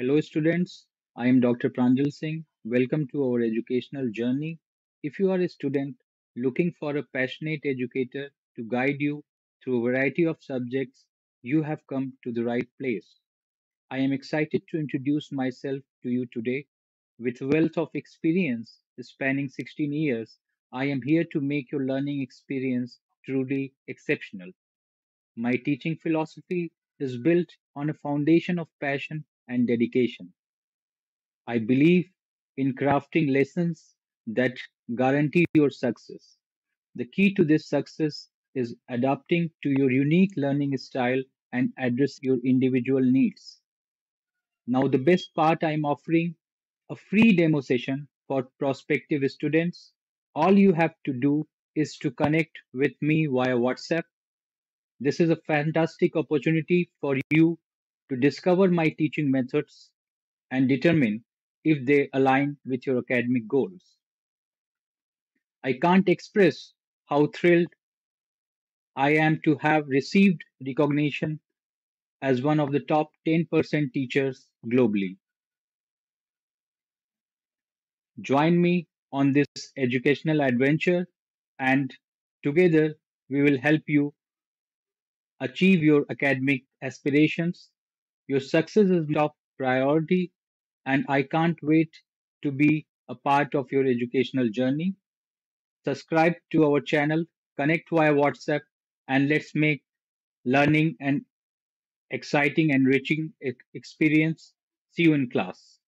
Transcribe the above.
Hello, students. I am Dr. Pranjal Singh. Welcome to our educational journey. If you are a student looking for a passionate educator to guide you through a variety of subjects, you have come to the right place. I am excited to introduce myself to you today. With wealth of experience spanning 16 years, I am here to make your learning experience truly exceptional. My teaching philosophy is built on a foundation of passion and dedication. I believe in crafting lessons that guarantee your success. The key to this success is adapting to your unique learning style and address your individual needs. Now, the best part I'm offering a free demo session for prospective students. All you have to do is to connect with me via WhatsApp. This is a fantastic opportunity for you to discover my teaching methods and determine if they align with your academic goals. I can't express how thrilled I am to have received recognition as one of the top 10% teachers globally. Join me on this educational adventure, and together we will help you achieve your academic aspirations. Your success is top priority, and I can't wait to be a part of your educational journey. Subscribe to our channel, connect via WhatsApp, and let's make learning an exciting, enriching experience. See you in class.